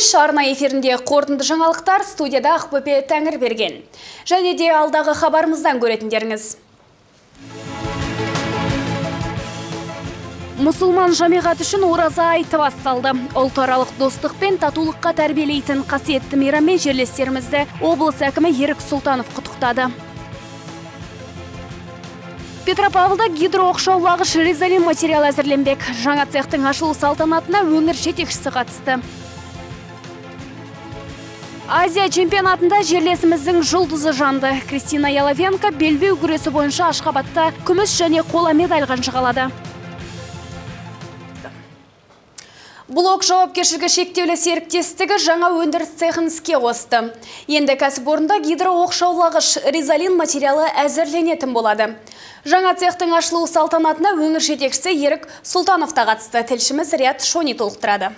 Кеш арна эфирінде қорытынды жаңалықтар студияда Ақбөпе Тәңір берген. Және де алдағы хабарымыздан көретіндеріңіз. Мұсылман жамиғат үшін ораза айты басталды. Ұлтаралық достық пен татулыққа тәрбиелейтін қасиетті мейраммен жерлестерімізді облыс әкімі Ерік Сұлтанов құттықтады. Петропавлда гидрооқшаулағыш резолин материал әзірленбек. Жаңа цехтың ашылу салтанатына өңір жетекшісі қатысты. Азия чемпионатында жерлесіміздің жұлдызы жанды. Кристина Яловенко белбеу күресі бойынша Ашқабатта күміс және қола медальға шығалады. Блок жауапкершілігі шектеулі серіктестігі жаңа өндіріс цехын іске қосты. Енді кәсіпорында гидрооқшаулағыш резолин материалы әзірленетін болады. Жаңа цехтың ашылу салтанатына өңір жетекшісі Ерік Сұлтанов та қатысты. Тілшіміз Рият Шони толықтырады.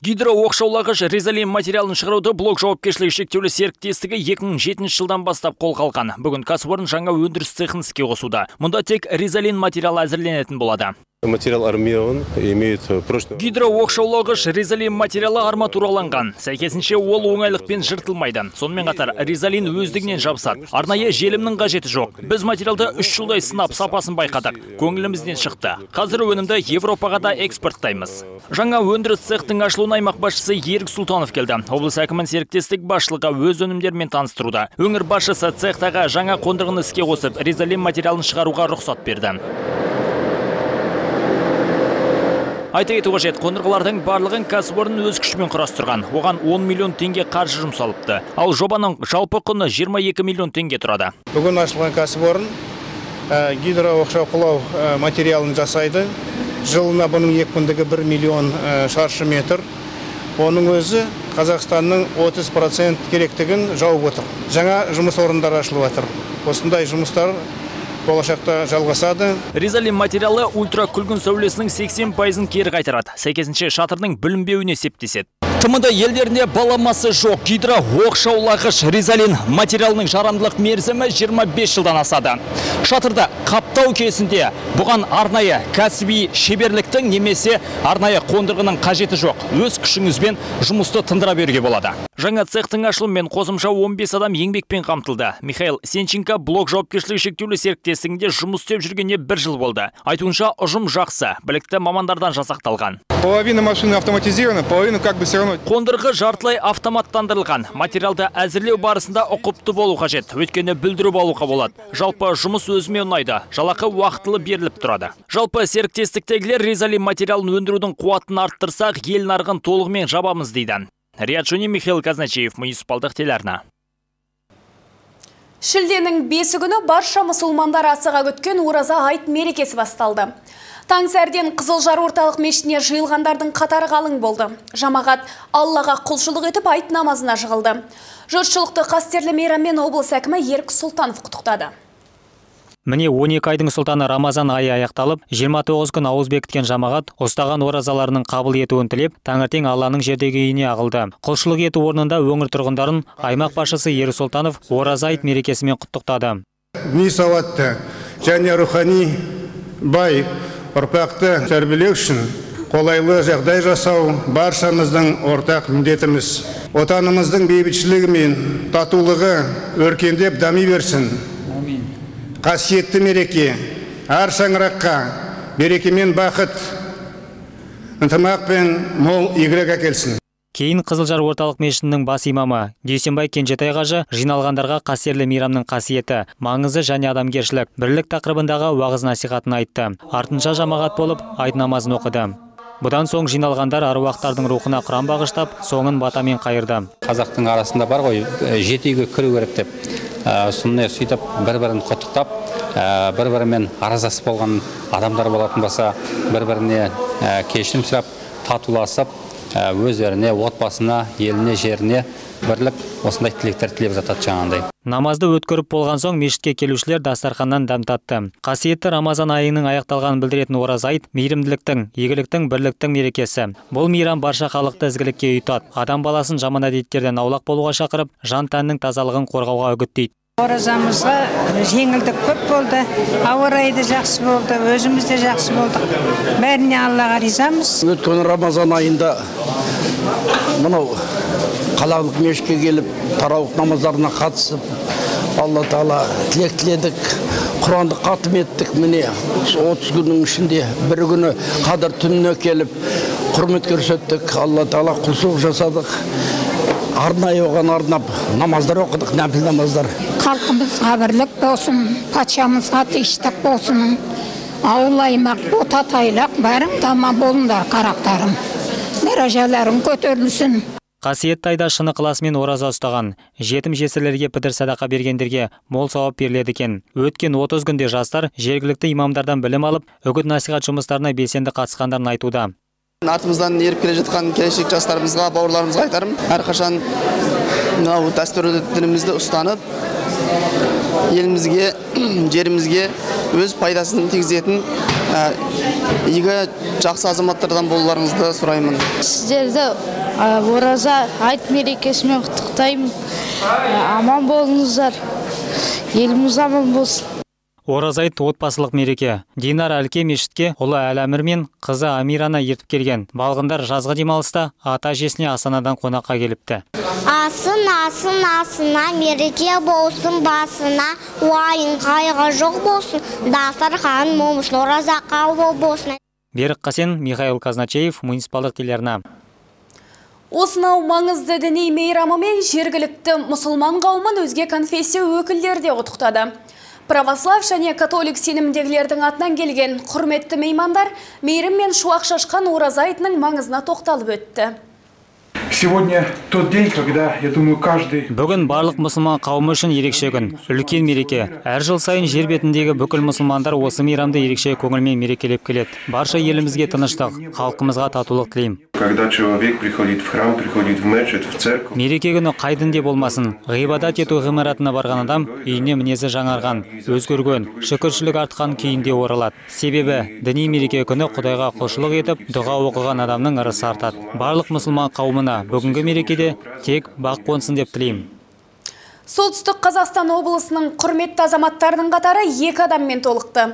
Гидрооқшаулағыш резолин материалын шығаруды блок жауапкершілігі шектеулі серіктестігі 2007 жылдан бастап қол қалған. Бүгін кәсіпорын жаңа өндіріс цехын іске қосуда. Мұнда тек резолин материалы әзірленетін болады. Материал армирован, имеет прочный... Гидрооқшаулағыш резолин материалы арматураланған. Сәйкесінше ол оңайлықпен жыртылмайды. Сонымен қатар резолин өздігінен жабысады. Арнайы желімнің қажеті жоқ. Біз материалды үш жылдай сынап сапасын байқадық. Көңілімізден шықты. Қазір өнімді Европаға да экспорттаймыз. Жаңа өндіріс цехтың ашылуына аймақ басшысы Ерік Сұлтанов келді. Облыс әкімін серіктестік басшылығы өз өнімдерімен таныстыруда. Өңір басшысы цехтағы жаңа қондырғыны іске қосып, резолин материалын шығаруға рұқсат берді. Айта кету қажет, қондырғылардың барлығын кәсіпорын өз күшімен құрастырған. Оған 10 миллион теңге қаржы жұмсалыпты. Ал жобаның жалпы құны 22 миллион теңге тұрады. Бүгін ашылған кәсіпорын гидрооқшаулау материалын жасайды. Жылына бұның екпіндігі 1 миллион шаршы метр. Оның өзі Қазақстанның 30% керектігін жауып отыр. Жаңа жұмыс орындары ашылып жатыр. Осындай жұмыстар болашақта жалғасады. Резолин материалы ультра күлгін сәулесінің 80 пайызын кері қайтарады. Сәйкесінше шатырдың бүлінбеуіне септеседі. ТМД елдерінде баламасы жоқ гидро оқшаулағыш резолин материалының жарамдылық мерзімі 25 жылдан асады. Шатырда қаптау кезінде бұған арнайы кәсіби шеберліктің немесе арнайы қондырғының қажеті жоқ. Өз күшіңізбен жұмысты тындыра беруге болады. Жаңа цехтың ашылымымен қосымша 15 адам еңбекпен қамтылды. Михаил Сенченко блок жауапкершілігі шектеулі серіктестігінде жұмыс істеп жүргеніне бір жыл болды. Айтуынша ұжым жақсы, білікті мамандардан жасақталған. Половина машины автоматизирована, половина как бы все равно Қондырғы жартылай автоматтандырылған. Материалды әзірлеу барысында ұқыпты болу қажет, өйткені бүлдіріп алуға болады. Жалпы жұмыс өзіме ұнайды, жалақы уақытылы беріліп тұрады. Жалпы серіктестіктегілер резолин материалын өндірудің қуатын арттырсақ, ел нарығын толығымен жабамыз дейді. Риат Шони Михаил Казначеев, муниципалдық телеарна. Шілденің бесі күні барша мұсылмандар асыға күткен ораза айт мерекесі басталды. Таң сәрден Қызылжар орталық мешітіне жиылғандардың қатары қалың болды. Жамағат Аллаға құлшылық етіп айт намазына жығылды. Жұртшылықты қастерлі мейраммен облыс әкімі Ерік Сұлтанов құттықтады. Міне 12 айдың сұлтаны Рамазан айы аяқталып, 29 күн ауыз бекіткен жамағат ұстаған оразаларының қабыл етуін тілеп, таңертең Алланың жердегі үйіне ағылды. Құлшылық ету орнында өңір тұрғындарын аймақ басшысы Ерік Сұлтанов ораза айт мерекесімен құттықтады. діни сауатты және рухани бай ұрпақты тәрбиелеу үшін қолайлы жағдай жасау баршамыздың ортақ міндетіміз. Отанымыздың бейбітшілігі мен татулығы өркендеп дами берсін. Қасиетті мереке әр шаңыраққа береке мен бақыт ынтымақ пен мол игілік әкелсін. Кейін Қызылжар орталық мешітінің бас имамы Дүйсенбай Кенжетай қажы жиналғандарға қасиерлі мейрамның қасиеті, маңызы және адамгершілік, бірлік тақырыбындағы уағыз насихатын айтты. Артынша жамағат болып айт намазын оқыды. Бұдан соң жиналғандар аруақтардың рухына құран бағыштап, соңын батамен қайырды. Қазақтың арасында бар ғой, жеті үйге кіру керек деп. Сонымен сөйтіп бір-бірін құттықтап, бір-бірімен аразасып болған адамдар болатын болса, бір-біріне кешірім сұрап, татуласып, өздеріне отбасына еліне жеріне бірлік осындай тілектер тілеп жатады жаңағындай. Намазды өткөріп болған соң мешітке келушілер дастарханнан дәм татты. Қасиетті рамазан айының аяқталғанын білдіретін ораза айт мейірімділіктің игіліктің бірліктің мерекесі. Бұл мейрам барша халықты ізгілікке ұйытады. Адам баласын жаман әдеттерден аулақ болуға шақырып жан тәннің тазалығын қорғауға үгіттейді. Оразамызға жеңілдік көп болды. Ауа райы да жақсы болды. Өзіміз де жақсы болдық. Бәріне аллаға ризамыз. Өткен рамазан айында мынау қалалық мешітке келіп тарауық намаздарына қатысып алла тағала тілек тіледік құранды қатым еттік. Міне отыз күннің ішінде бір күні қадір түніне келіп құрмет көрсеттік. Алла тағала құлшылық жасадық. Арнайы оған арнап намаздар оқыдық нәпіл намаздар. Халқымызға бірлік болсын патшамызға тыныштық болсын. Ауыл аймақ бота тайлақ бәрің тамам болыңдар қарақтарым. Дәрежелерің көтерілсін. Қасиетті айда шын ықыласымен ораза ұстаған жетім жесірлерге пітір садақа бергендерге мол сауап беріледі екен. Өткен 30 күнде жастар жергілікті имамдардан білім алып үгіт насихат жұмыстарына белсенді қатысқандарын айтуда. Артымыздан еріп келе жатқан келешек жастарымызға бауырларымызға айтарым әрқашан мынау дәстүрлі дінімізді ұстанып елімізге жерімізге өз пайдасын тигізетін игі жақсы азаматтардан болуларыңызды сұраймын. Сіздерді ораза айт мерекесімен құттықтаймын. Аман болыңыздар. Еліміз аман болсын. Ораза айт отбасылық мереке. Динар әлке мешітке ұлы әләмір мен қызы амираны ертіп келген. Балғындар жазғы демалыста ата әжесіне астанадан қонаққа келіпті. Асын асын асына мереке болсын басына уайым қайғы жоқ болсын. Дастархан момысын ораза қабыл болсын. Берік қасен михаил казначеев муниципалдық телеарна. Осынау маңызды діни мейрамымен жергілікті мұсылман қауымын өзге конфессия өкілдері де құттықтады. Православ және католик сенімдегілердің атынан келген құрметті меймандар мейірім мен шуақ шашқан ораза айтының маңызына тоқталып өтті. Бүгін барлық мұсылман қауымы үшін ерекше күн, үлкен мереке. Әр жыл сайын жер бетіндегі бүкіл мұсылмандар осы мейрамды ерекше көңілмен мерекелеп келеді. Барша елімізге тыныштық, халқымызға татулық тілеймін. Когда человек приходит в храм, приходит в мечеть, в церковь... Мереке күні қай дінде болмасын, ғибадат ету ғимаратына барған адам үйіне мінезі жаңарған, өзгерген, шүкіршілік артқан күйінде оралады. Себебі діни мереке күні Құдайға құлшылық етіп, дұға оқыған адамның ырысы артады. Барлық мұсылман қауымына бүгінгі мерекеде тек бақ қонсын деп тілеймін Солтүстік Қазақстан облысының құрметті азаматтарының қатары екі адаммен толықты.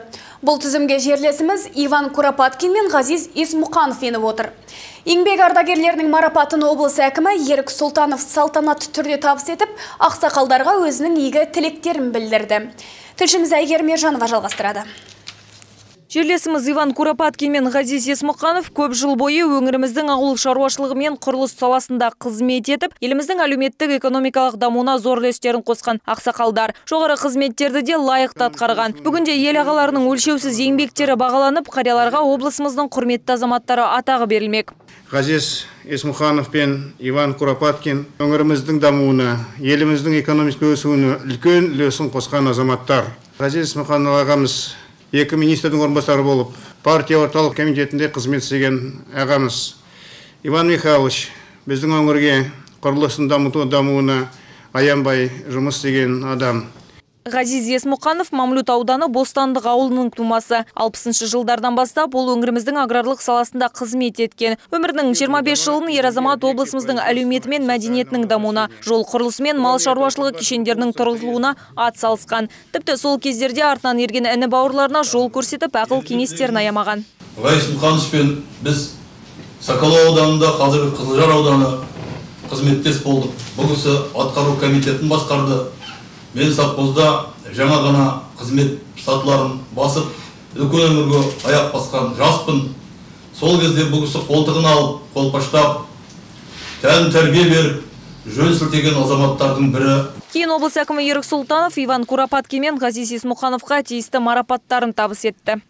Бұл тізімге жерлесіміз Иван Куропаткин мен Ғазиз Исмұқанов еніп отыр. Еңбек ардагерлерінің марапатын облыс әкімі Ерік Сұлтанов салтанатты түрде табыс етіп, ақсақалдарға өзінің игі тілектерін білдірді. Тілшіміз Әйгерім Ержанова жалғастырады. Жерлесіміз Иван Куропаткин мен Ғазиз Есмұқанов көп жыл бойы өңіріміздің ауыл шаруашылығы мен құрылыс саласында қызмет етіп, еліміздің әлеуметтік экономикалық дамуына зор үлестерін қосқан ақсақалдар. Жоғары қызметтерді де лайықты атқарған. Бүгінде ел ағаларының өлшеусіз еңбектері бағаланып, қарияларға облысымыздың құрметті азаматтары атағы берілмек. Ғазиз Есмұханов пен Иван Куропаткин өңіріміздің дамуына, еліміздің экономика өсуіне үлкен үлесін қосқан азаматтар. Ғазиз Есмұханов ағамыз екі министрдің орынбасары болып партия орталық комитетінде қызмет істеген ағамыз. Иван михайлович біздің өңірге құрылысын дамыту дамуына аянбай жұмыс істеген адам. Ғазиз Есмұқанов Мамлют ауданы Бостандық ауылының тумасы. 60 жылдардан бастап ол өңіріміздің аграрлық саласында қызмет еткен. Өмірінің 25 жылын ер азамат облысымыздың әлеуметі мен мәдениетінің дамуына, жол құрылысы мен мал шаруашылығы кешендерінің тұрғызылуына ат салысқан. Тіпті сол кездерде артынан ерген іні бауырларына жол көрсетіп, ақыл кеңестерін аямаған. Ғазиз біз Соколов ауданында, қазіргі Қызылжар ауданы қызметтес болдық. Бұл кісі атқару комитетін басқарды мен совхозда жаңа ғана қызмет сатыларын басып үлкен өмірге аяқ басқан жаспын. Сол кезде бұл кісі қолтығын алып қолпаштап тәлім тәрбие беріп жөн сілтеген азаматтардың бірі. Кейін облыс әкімі ерік сұлтанов иван куропаткин мен ғазиз есмұқановқа тиісті марапаттарын табыс етті.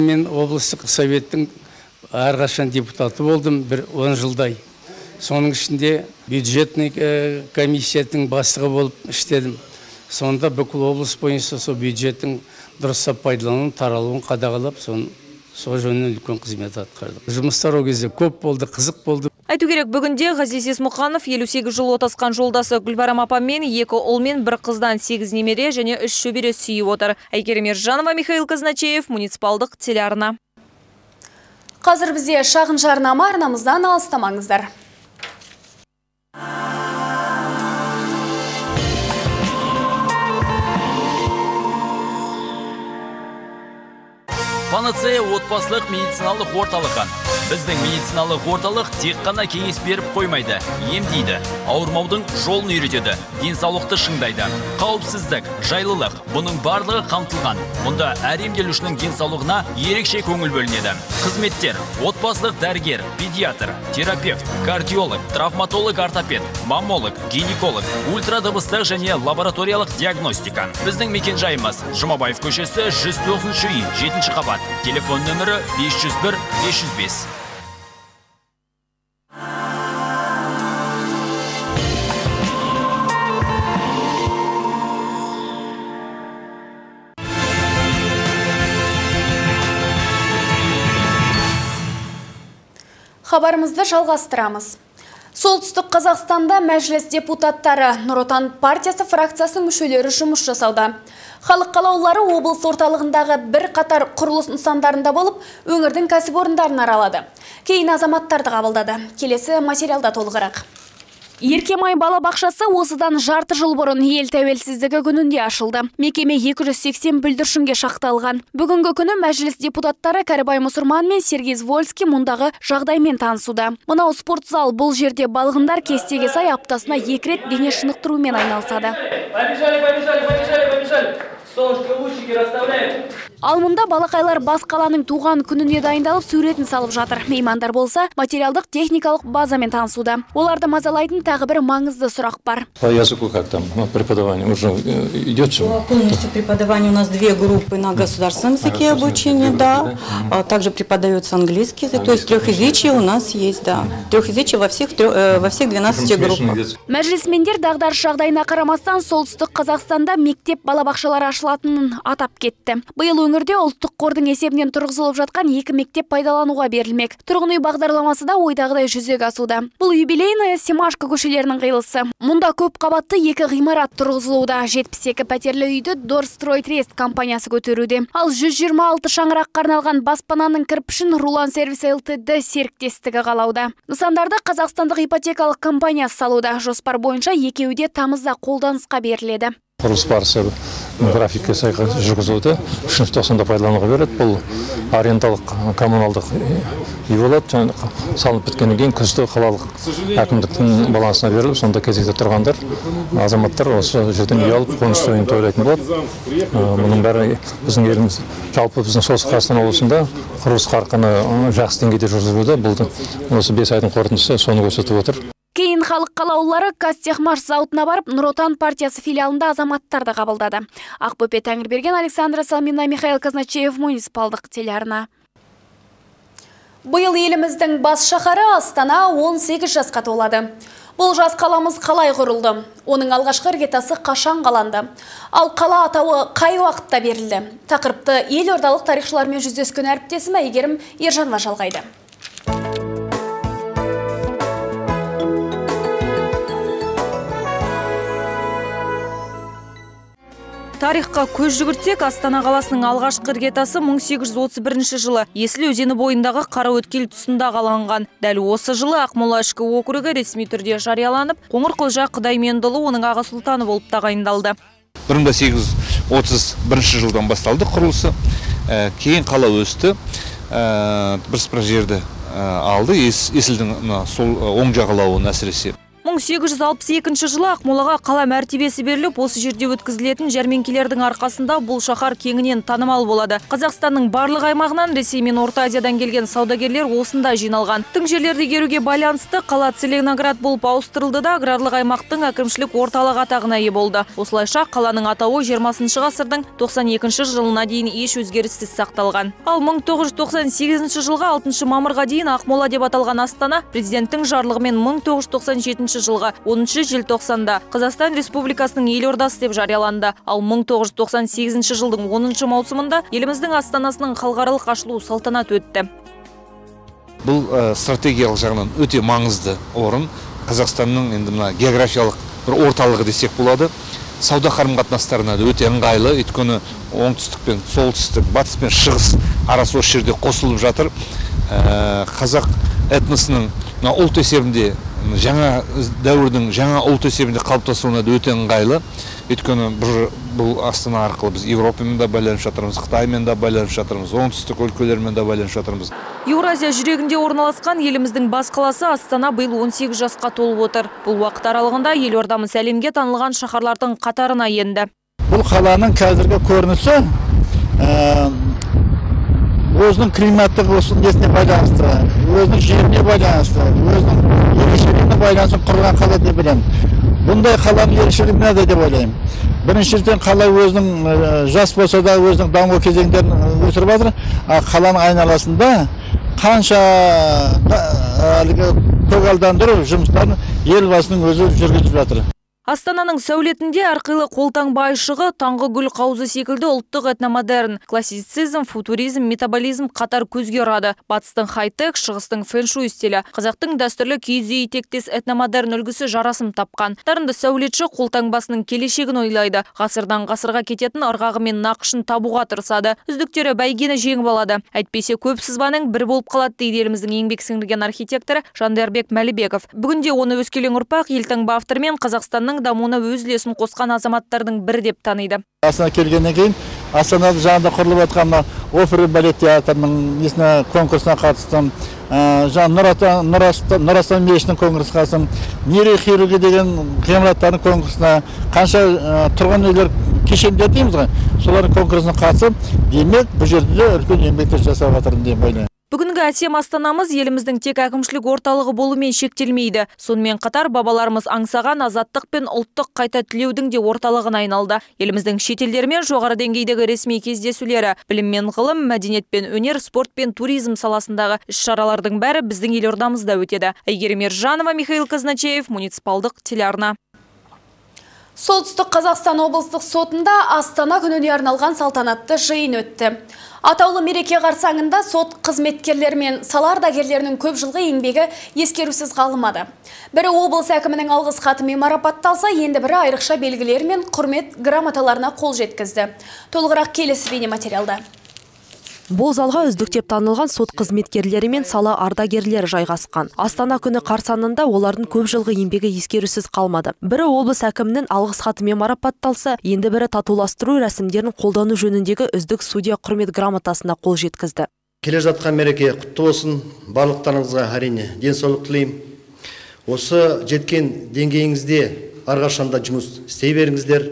Мен облыстық советтің әрқашан депутаты болдым бір он жылдай. Соның ішінде бюджетный комиссияның бастығы болып іштедім сонда бүкіл облыс бойынша сол бюджеттің дұрыстап пайдалануын таралуын қадағалап соны сол жөнінен үлкен қызмет атқардық жұмыстар ол кезде көп болды қызық болды. Айту керек бүгінде ғазиз есмұқанов 58 жыл отасқан жолдасы гүлбарам апаммен екі ұл мен бір қыздан сегіз немере және үш шөбере сүйіп отыр. Әйгерім ержанова михаил казначеев муниципалдық телеарна. Қазір бізде шағын жарнама арнамыздан алыстамаңыздар. Панацея отбасылық медициналық орталығы біздің медициналық орталық тек қана кеңес беріп қоймайды. Емдейді ауырмаудың жолын үйретеді. Денсаулықты шыңдайды. Қауіпсіздік жайлылық бұның барлығы қамтылған. Мұнда әр емделушінің денсаулығына ерекше көңіл бөлінеді. Қызметтер отбасылық дәрігер педиатр терапевт кардиолог травматолог ортопед маммолог гинеколог ультрадыбыстық және лабораториялық диагностика. Біздің мекенжайымыз жұмабаев көшесі 109 үй жетінші қабат. Телефон нөмірі 501 505 Хабарымызды жалғастырамыз. Солтүстік Қазақстанда мәжіліс депутаттары Нұр Отан партиясы фракциясы мүшелері жұмыс жасауда. Халық қалаулары облыс орталығындағы бір қатар құрылыс нысандарында болып, өңірдің кәсіпорындарын аралады. Кейін азаматтарды қабылдады. Келесі материалда толығырақ. Еркемай балабақшасы осыдан жарты жыл бұрын ел тәуелсіздігі күнінде ашылды. Мекеме 280 бүлдіршінге шақталған. Бүгінгі күні мәжіліс депутаттары Кәрібай Мұсырман мен Сергей Звольский мұндағы жағдаймен танысуда. Мынау спорт зал бұл жерде балғындар кестеге сай аптасына екі рет дене шынықтырумен айналысады. Побежали, побежали, побежали, побежали. Лучики расставляем. Ал мұнда балақайлар бас қаланың туған күніне дайындалып суретін салып жатыр. Меймандар болса, материалдық техникалық базамен танысуда. Оларды мазалайтын тағы бір маңызды сұрақ бар. По языку как там ну, преподавание уже э, идет же? Полностью преподавание у нас две группы на государственном языке обучения, да. А Также преподается английский язык, то есть трехязычие у нас есть, да. Трехязычие во всех, э, во всех 12 группах. Мәжілісмендер дағдарыс жағдайына қарамастан солтүстік Қазақстанда мектеп балабақшалары ашылатынын атап кетті. Биыл өңірде ұлттық қордың есебінен тұрғызылып жатқан екі мектеп пайдалануға берілмек. Тұрғын үй бағдарламасы да ойдағыдай жүзеге асуда. Бұл юбилейный Семашко көшелерінің қиылысы. Мұнда көп қабатты екі ғимарат тұрғызылуда. 72 пәтерлі үйді Дорстрой-Трест компаниясы көтеруде. Ал 126 шаңыраққа арналған баспананың кірпішін Рулан сервис ЛТД серіктестігі қалауда. Нысандарды қазақстандық ипотекалық компаниясы салуда. Жоспар бойынша екеуі де тамызда қолданысқа беріледі. құрылыс барысы графикке сай жүргізілуде үшінші тоқсанда пайдалануға береді. Бұл арендалық коммуналдық үй болады. Және салынып біткеннен кейін күзде қалалық әкімдіктің балансына беріліп сонда кезекте тұрғандар азаматтар осы жерден үй алып қоныс тойын тойлайтын болады. Ә, мұның бәрі біздің еліміз жалпы біздің солтүстік қазақстан облысында құрылыс қарқыны жақсы деңгейде жүргізілуде. Бұл осы бес айдың қорытындысы соны көрсетіп отыр. Халық қалаулылары Қазтехмаш зауытына барып, Нұр Отан партиясы филиалында азаматтарды қабылдады. Ақбөпе Тәңірберген, Александра Салмина, Михаил Казначеев, муниципалдық телеарна. Бұйыл еліміздің бас шаһары Астана 18 жасқа толады. Бұл жас қаламыз қалай құрылды? Оның алғашқы іргетасы қашан қаланды? Ал қала атауы қай уақытта берілді? Тақырыпты елордалық тарихшылармен жүздескен әріптесім Әйгерім Ержанова жалғайды. Тарихқа көз жүгіртсек, Астана қаласының алғашқы іргетасы 1831 жылы Есіл өзені бойындағы қара өткел тұсында қаланған. Дәл осы жылы Ақмола ішкі округі ресми түрде жарияланып, Қоңырқұлжа Құдаймендұлы оның аға сұлтаны болып тағайындалды. бір мың сегіз жүз отыз бірінші жылдан басталды құрылысы Ә, кейін қала өсті ә, жерді ә, алды Ес- есілдің сол ә, оң жағалауын әсіресе 1862 жылы Ақмолаға қала мәртебесі беріліп, осы жерде өткізілетін жәрмеңкелердің арқасында бұл шаһар кеңінен танымал болады. Қазақстанның барлық аймағынан Ресей мен Орта Азиядан келген саудагерлер осында жиналған. Тың жерлерді игеруге байланысты қала Целиноград болып ауыстырылды да аграрлық аймақтың әкімшілік орталық атағына ие болды. Осылайша қаланың атауы 20 ғасырдың 92 жылына дейін еш өзгеріссіз сақталған. Ал 1998 жылға 6 мамырға дейін Ақмола деп аталған Астана президенттің жарлығымен 1997 жылғы 10 желтоқсанда Қазақстан Республикасының елордасы деп жарияланды. Ал 1998 жылдың 10 маусымында еліміздің астанасының халықаралық ашылу салтанат өтті. бұл ә, стратегиялық жағынан өте маңызды орын қазақстанның енді мына географиялық бір орталығы десек болады сауда қарым қатынастарына да өте ыңғайлы өйткені оңтүстік пен солтүстік батыс пен шығыс арасы осы жерде қосылып жатыр Ә, қазақ этносының ұлт есебінде жаңа дәуірдің жаңа ұлт есебінде қалыптасуына да өте ыңғайлы. Өйткені бұл астана арқылы біз европамен да байланысып жатырмыз қытаймен да байланысып жатырмыз оңтүстік өлкелермен де байланысып жатырмыз. Еуразия жүрегінде орналасқан еліміздің бас қаласы астана биыл 18 жасқа толып отыр. Бұл уақыт аралығында елордамыз әлемге танылған шаһарлардың қатарына енді. Бұл қаланың қазіргі көрінісі өзінің климаттық несіне байланысты өзінің жеріне байланысты өзінің ерекшелігіне байланысты құрған қала деп білемін бұндай қаланың ерекшелігі мынада деп ойлаймын біріншіден қала өзінің жас болса да өзінің даму кезеңдерін өсіріп жатыр ал қаланың айналасында қанша әлгі көгалдандыру жұмыстарын елбасының өзі жүргізіп жатыр Астананың сәулетінде әрқилы қолтаңба айшығы, таңғы гүл қаузы секілді ұлттық этномодерн, классицизм, футуризм, метаболизм қатар көзге ұрады. Батыстың хай-тек, шығыстың фэншуй стилі, қазақтың дәстүрлі киіз үй тектес этномодерн үлгісі жарасым тапқан. Дарынды сәулетші қолтаңбасының келешегін ойлайды. Ғасырдан ғасырға кететін ырғағы мен нақышын табуға тырысады. Үздіктері бәйгені жеңіп алады. Әйтпесе көп сызбаның бір болып қалады дейді еліміздің еңбек сіңірген архитекторы Жандербек Мәлібеков. Бүгінде оны өскелең ұрпақ елтаңба автормен Қазақстанның дамуына өз үлесін қосқан азаматтардың бірі деп таниды. Астана келгеннен кейін астанада жанында құрылып жатқан мына опера балет театрының несіне конкурсына қатыстым. Жаңа нұр астана мешітінің конкурсына қатыстым. Нейрохирургия деген ғимараттардың конкурсына қанша тұрғын үйлер кешендер дейміз ғой. Солардың конкурсына қатысып демек бұл жерде де үлкен еңбектер жасап жатырмын деп ойлаймын. Әсем астанамыз еліміздің тек әкімшілік орталығы болумен шектелмейді. Сонымен қатар бабаларымыз аңсаған азаттық пен ұлттық қайта түлеудің де орталығына айналды. Еліміздің шетелдермен жоғары деңгейдегі ресми кездесулері, білім мен ғылым, мәдениет пен өнер, спорт пен туризм саласындағы іс-шаралардың бәрі біздің елордамызда өтеді. Әйгерім Ержанова, Михаил Казначеев, муниципалдық телеарна. Солтүстік Қазақстан облыстық сотында Астана күніне арналған салтанатты жиын өтті. Атаулы мереке қарсаңында сот қызметкерлері мен сала ардагерлерінің көп жылғы еңбегі ескерусіз қалмады. Бірі облыс әкімінің алғыс хатымен марапатталса, енді бірі айрықша белгілер мен құрмет грамоталарына қол жеткізді. Толығырақ келесі бейне материалда. Бұл залға үздік деп танылған сот қызметкерлері мен сала ардагерлері жайғасқан. Астана күні қарсаңында олардың көп жылғы еңбегі ескерусіз қалмады. Бірі облыс әкімінің алғыс хатымен марапатталса, енді бірі татуластыру рәсімдерін қолдану жөніндегі үздік судья құрмет грамотасына қол жеткізді. Келе жатқан мереке құтты болсын. Барлықтарыңызға әрине денсаулық тілеймін. Осы жеткен деңгейіңізде әрқашанда жұмыс істей беріңіздер.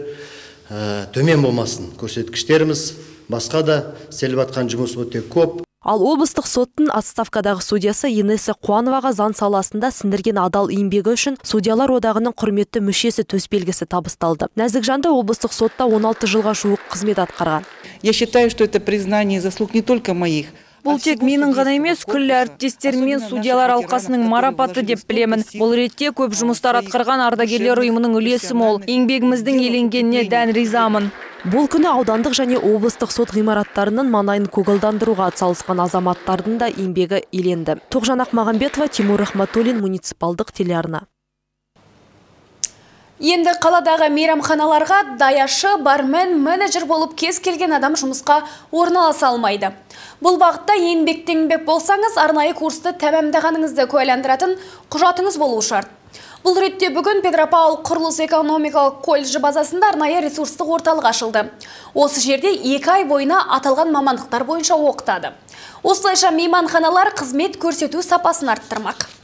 Төмен болмасын көрсеткіштеріміз басқа да істеліп жатқан жұмыс өте көп Ал облыстық соттың отставкадағы судьясы Инесса Қуановаға заң саласында сіңірген адал еңбегі үшін судьялар одағының құрметті мүшесі төсбелгісі табысталды. Нәзік жанды облыстық сотта 16 жылға жуық қызмет атқарған. Я считаю, что это признание заслуг не только моих, Бұл тек менің ғана емес, күллі әріптестерім мен судьялар алқасының марапаты деп білемін. Бұл ретте көп жұмыстар атқарған ардагерлер ұйымының үлесі мол. Еңбегіміздің еленгеніне дән ризамын. Бұл күні аудандық және облыстық сот ғимараттарының маңайын көгалдандыруға атсалысқан азаматтардың да еңбегі еленді. Тоғжан Ақмағамбетова, Тимур Рахматуллин, муниципалдық телеарна. Енді қаладағы мейрамханаларға даяшы, бармен, менеджер болып кез келген адам жұмысқа орналаса алмайды. Бұл бағытта еңбектен еңбек болсаңыз, арнайы курсты тәмамдағаныңызды куәландыратын құжатыңыз болуы шарт. Бұл ретте бүгін Петропавл құрылыс экономикалық колледжі базасында арнайы ресурстық орталық ашылды. Осы жерде екі ай бойына аталған мамандықтар бойынша оқытады. Осылайша мейманханалар қызмет көрсету сапасын арттырмақ.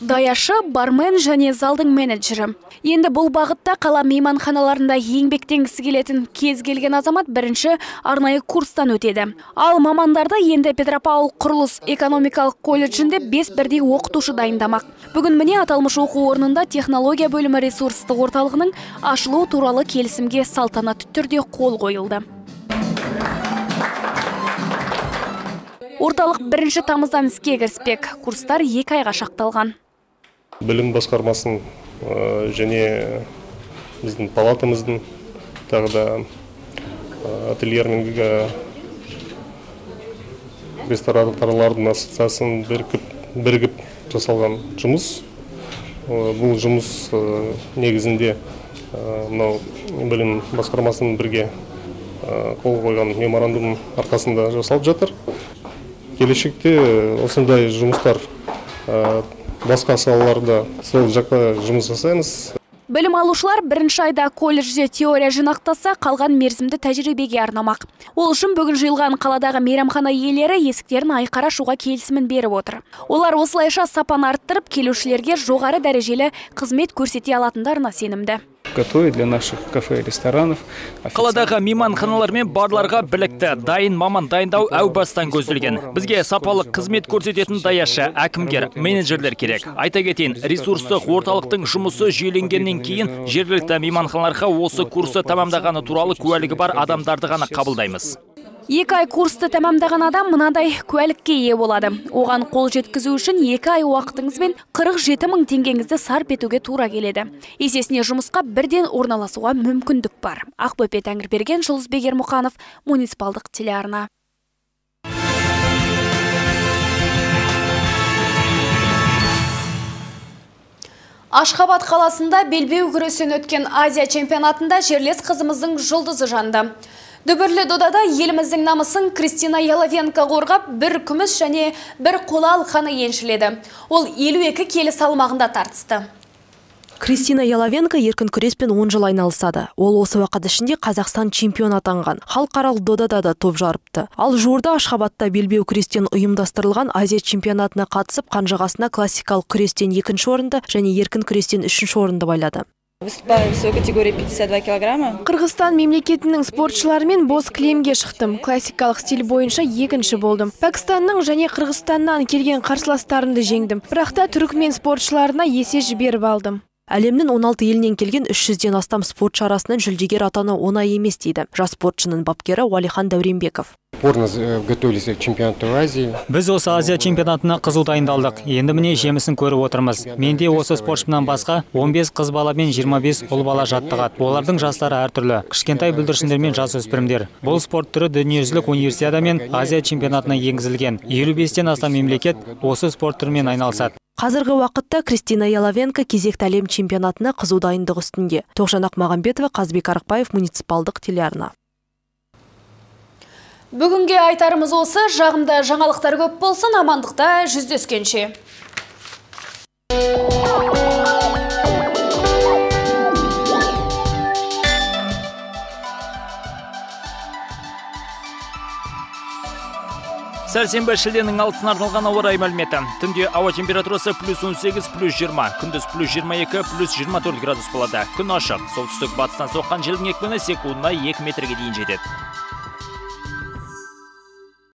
Даяшы, бармен және залдың менеджері. Енді бұл бағытта қала мейманханаларында еңбектенгісі келетін кез келген азамат бірінші арнайы курстан өтеді. Ал мамандарды енді Петропавл құрылыс экономикалық колледжінде бес бірдей оқытушы дайындамақ. Бүгін міне аталмыш оқу орнында технология бөлімі ресурстық орталығының ашылу туралы келісімге салтанатты түрде қол қойылды. Орталық бірінші тамыздан іске кіріспек. Курстар екі айға шақталған. Білім басқармасының және біздің палатамыздың тағы да ательерінің рестораторлардың ассоциациясының бірігіп, бірігіп жасалған жұмыс. Бұл жұмыс негізінде мынау білім басқармасының бірге қол қойған меморандум арқасында жасалып жатыр. Келешекте осындай жұмыстар басқа салаларда сол жақта жұмыс жасаймыз Білім алушылар бірінші айда колледжде теория жинақтаса, қалған мерзімді тәжірибеге арнамақ. Ол үшін бүгін жиылған қаладағы мейрамхана иелері есіктерін айқара ашуға келісімін беріп отыр. Олар осылайша сапаны арттырып, келушілерге жоғары дәрежелі қызмет көрсете алатындарына сенімді готовить для наших кафе и ресторанов. Қаладағы мейманханалар мен барларға білікті, дайын маман дайындау әу бастан көзделген. Бізге сапалық қызмет көрсететін даяшы, әкімгер, менеджерлер керек. Айта кетейін, ресурстық орталықтың жұмысы жүйеленгеннен кейін жергілікті мейманханаларға осы курсы тамамдағаны туралы куәлігі бар адамдарды ғана қабылдаймыз. Екі ай курсты тәмамдаған адам мынадай куәлікке ие болады. Оған қол жеткізу үшін екі ай уақытыңыз бен 47 мың теңгеңізді сарп етуге тура келеді. Есесіне жұмысқа бірден орналасуға мүмкіндік бар. Ақбөпе Тәңірберген, Жұлдызбек Ермұханов, муниципалдық телеарна. Ашхабад қаласында белбеу күресен өткен Азия чемпионатында жерлес қызымыздың жұлдызы жанды. Дүбірлі додада еліміздің намысын Кристина Яловенко қорғап, бір күміс және бір қола алқаны еншіледі. Ол 52 келі салмағында тартысты. Кристина Яловенко еркін күреспен 10 жыл айналысады. Ол осы уақыт ішінде Қазақстан чемпион атанған. Халықаралық додада да топ жарыпты. Ал жуырда Ашхабадта белбеу күрестен ұйымдастырылған Азия чемпионатына қатысып, қанжығасына классикалық күрестен екінші орынды және еркін күрестен үшінші орынды байлады. Весовой категории 52 килограмма. Қырғызстан мемлекетінің спортшыларымен бос кілемге шықтым. Классикалық стиль бойынша екінші болдым. Пәкістанның және Қырғызстаннан келген қарсыластарымды жеңдім. Бірақ та түрікмен спортшыларына есе жіберіп алдым. Әлемнің 16 елінен келген 300-ден астам спортшы арасынан жүлдегер атаны оңай емес дейді жас спортшының бапкері Уалихан Дәуренбеков. Азии. Біз осы Азия чемпионатына қызу дайындалдық. Енді міне жемісін көріп отырмыз. Менде осы спортшымнан басқа 15 қыз бала мен 25 ұл бала жаттығады. Олардың жастары әртүрлі. Кішкентай бүлдіршіндер мен жасөспірімдер. Бұл спорт түрі дүниежүзілік универсиада мен Азия чемпионатына енгізілген. 55-тен астам мемлекет осы спорт түрімен айналысады. Қазіргі уақытта Кристина Яловенко кезекті әлем чемпионатына қызу дайындық үстінде. Тоғжан Ақмағамбетова, Қазбек Арықбаев, муниципалдық телеарна. Бүгінге айтарымыз осы, жағымда жаңалықтар көп болсын, амандықта жүздескенше. Сәрсенбі шілденің алтысына арналған ауа райы мәліметі. Түнде ауа температурасы плюс 18, плюс 20, күндіз плюс 22, плюс 24 градус болады. Күн ашық, солтүстік батыстан соққан желдің екпіні секундына 2 метрге дейін жетеді.